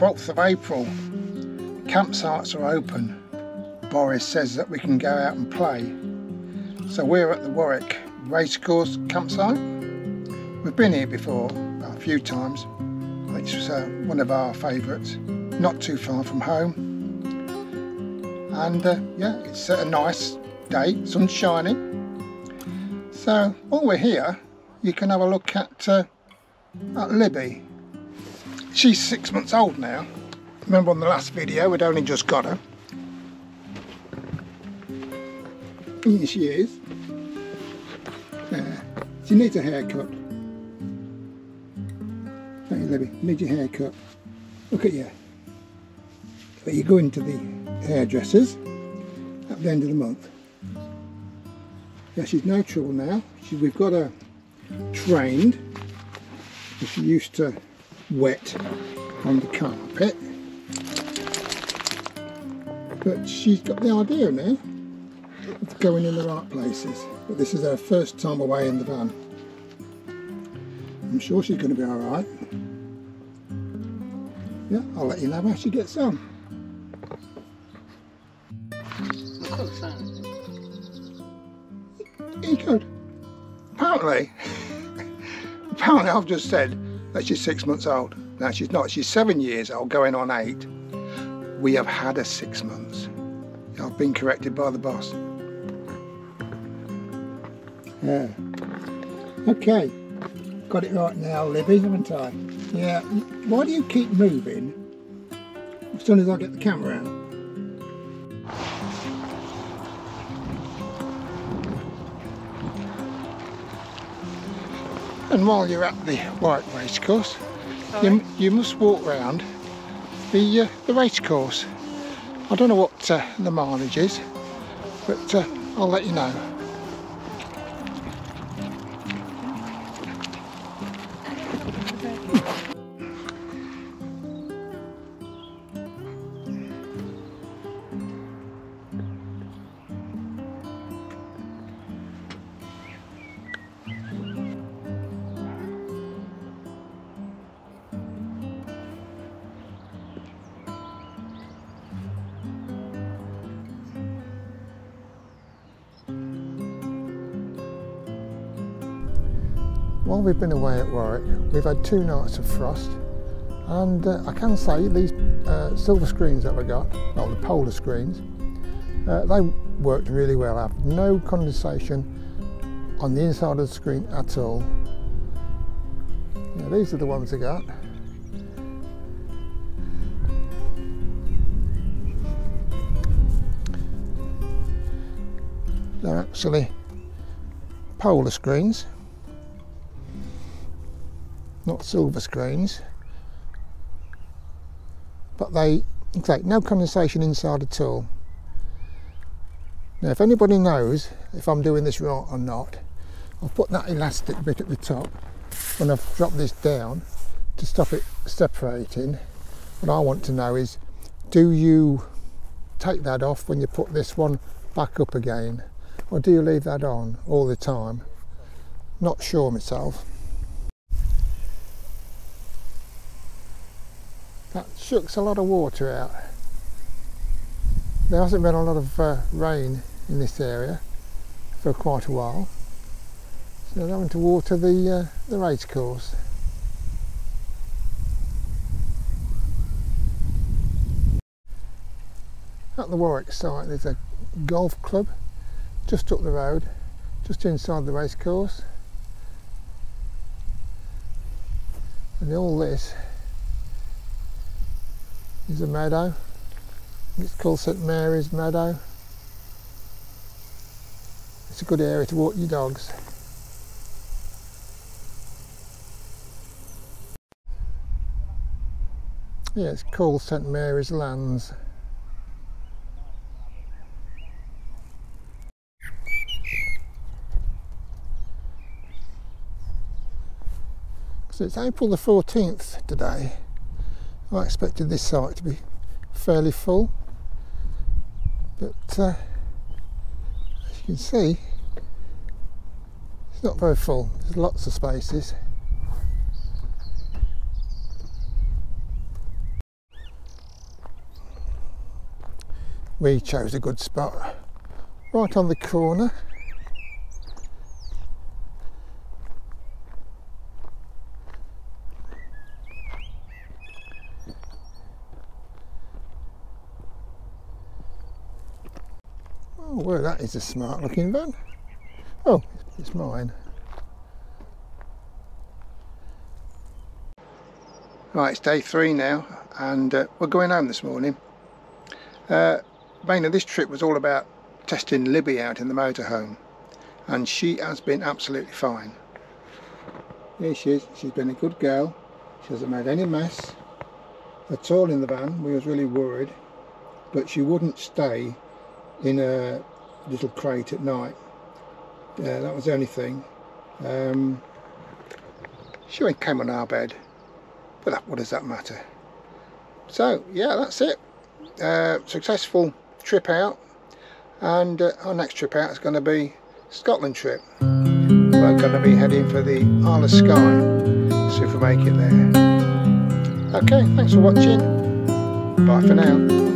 12th of April. Campsites are open. Boris says that we can go out and play. So we're at the Warwick Racecourse campsite. We've been here before a few times. It's uh, one of our favourites, not too far from home. And uh, yeah, it's a nice day, sun's shining. So while we're here, you can have a look at, uh, at Libby. She's six months old now. Remember on the last video, we'd only just got her. Here she is. There. She needs a haircut. Hey Libby, you need your haircut. Look at you. But you go into the hairdressers at the end of the month. Yeah, she's no trouble now. She, we've got her trained. She used to wet on the carpet. But she's got the idea now of going in the right places. But this is her first time away in the van. I'm sure she's going to be alright. Yeah, I'll let you know how she gets on. You could. Apparently, apparently I've just said that she's six months old. Now she's not, she's seven years old, going on eight. We have had her six months. I've been corrected by the boss. Yeah. Okay. Got it right now, Libby, haven't I? Yeah. Why do you keep moving as soon as I get the camera out? And while you're at the White Racecourse, you, you must walk round the, uh, the racecourse. I don't know what uh, the mileage is, but uh, I'll let you know. While we've been away at Warwick, we've had two nights of frost, and uh, I can say these uh, silver screens that we got, well the polar screens, uh, they worked really well. I have no condensation on the inside of the screen at all. Yeah, these are the ones I got. They're actually polar screens not silver screens but they like no condensation inside at all. Now if anybody knows if I'm doing this right or not I've put that elastic bit at the top when I've dropped this down to stop it separating. What I want to know is do you take that off when you put this one back up again or do you leave that on all the time? Not sure myself that shucks a lot of water out. There hasn't been a lot of uh, rain in this area for quite a while. So they're having to water the, uh, the race course. At the Warwick site there's a golf club just up the road, just inside the race course. And all this is a meadow. It's called St Mary's Meadow. It's a good area to walk your dogs. Yeah, it's called St Mary's Lands. So it's April the 14th today. I expected this site to be fairly full but uh, as you can see it's not very full. There's lots of spaces. We chose a good spot right on the corner. Oh, well, that is a smart looking van. Oh, it's mine. Right, it's day three now, and uh, we're going home this morning. Uh, mainly this trip was all about testing Libby out in the motorhome, and she has been absolutely fine. Here she is, she's been a good girl, she hasn't made any mess at all in the van, we was really worried, but she wouldn't stay in a little crate at night. Uh, that was the only thing. Um, she went came on our bed, but that, what does that matter? So yeah, that's it. Uh, successful trip out, and uh, our next trip out is going to be Scotland trip. We're going to be heading for the Isle of Skye. See if we make it there. Okay, thanks for watching. Bye for now.